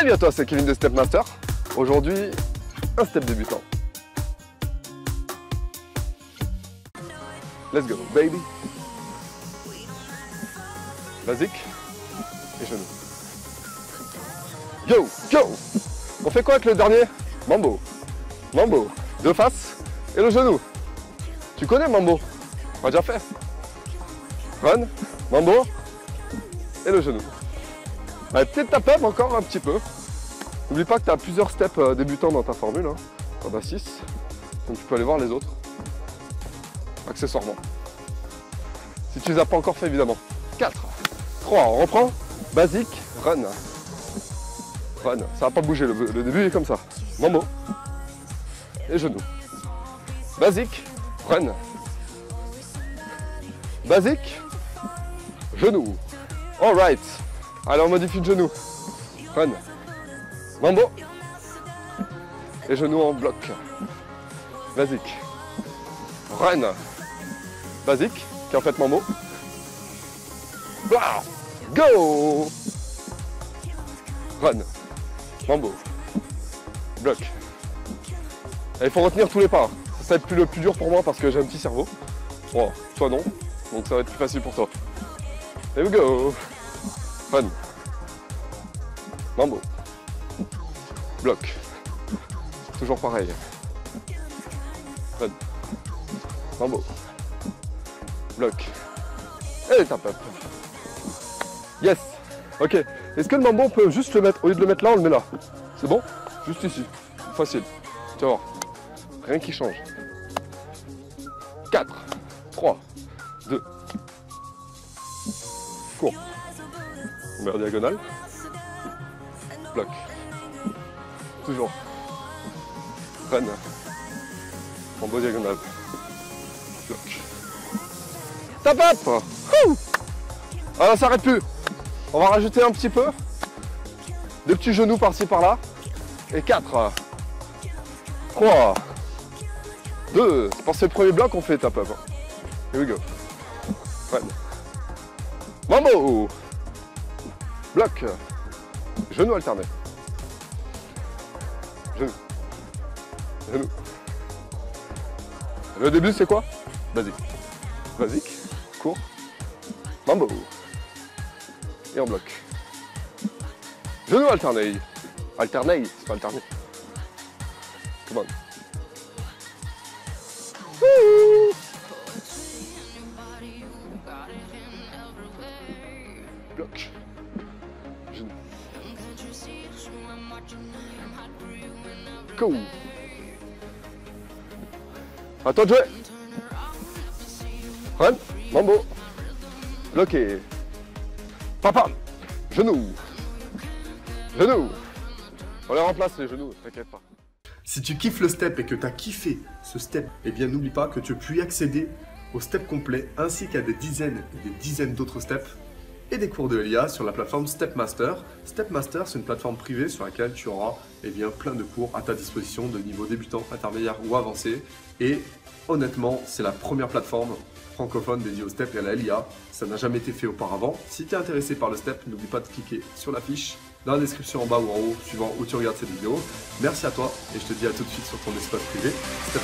Salut à toi, c'est Kevin de Stepmaster. Aujourd'hui, un step débutant. Let's go, baby. Basique et genou. Yo, yo On fait quoi avec le dernier? Mambo. Mambo. Deux faces et le genou. Tu connais Mambo? On a déjà fait. Run, Mambo et le genou. Peut-être ta up encore un petit peu. N'oublie pas que tu as plusieurs steps euh, débutants dans ta formule. Hein. T'en as 6. Donc tu peux aller voir les autres. Accessoirement. Si tu les as pas encore fait évidemment. 4, 3, on reprend. Basique, run. Run. Ça va pas bouger, le, début est comme ça. Mambo. Et genou. Basique, run. Basique, genou. Alright. Allez, on modifie le genou. Run. Mambo. Et genou en bloc. Basique. Run. Basique, qui est fait mambo. Go. Run. Mambo. Bloc. Il faut retenir tous les pas. Ça va être plus le plus dur pour moi parce que j'ai un petit cerveau. Bon, toi non. Donc ça va être plus facile pour toi. Here we go. Run. Mambo. Bloc. Toujours pareil. Run. Mambo. Bloc. Et tape up. Yes. Ok. Est-ce que le mambo, on peut juste le mettre, au lieu de le mettre là, on le met là? C'est bon? Juste ici. Facile. Tu vas voir. Rien qui change. 4, 3, 2, court. En diagonale. Bloc. Toujours. Run. En beau diagonale. Bloc. Tap up Ah, ça s'arrête plus. On va rajouter un petit peu. Deux petits genoux par-ci par-là. Et 4. 3. 2. C'est pour ce premier bloc qu'on fait tap up. Here we go. Run. Mambo Bloc. Genou alterné. Genou. Genou. Le début c'est quoi? Basique. Basique. Court. Mambo. Et en bloc. Genou alterné. Alterné, c'est pas alterné. Come on. Go. À toi de jouer. Run. Mambo. Bloqué. Papa. Genou. Genou. On les remplace les genoux, t'inquiète pas. Si tu kiffes le step et que tu as kiffé ce step, eh bien n'oublie pas que tu peux y accéder au step complet ainsi qu'à des dizaines et des dizaines d'autres steps et des cours de LIA sur la plateforme Stepmaster. Stepmaster, c'est une plateforme privée sur laquelle tu auras eh bien, plein de cours à ta disposition de niveau débutant, intermédiaire ou avancé. Et honnêtement, c'est la première plateforme francophone dédiée au step et à la LIA. Ça n'a jamais été fait auparavant. Si tu es intéressé par le step, n'oublie pas de cliquer sur la fiche dans la description en bas ou en haut, suivant où tu regardes cette vidéo. Merci à toi et je te dis à tout de suite sur ton espace privé, Step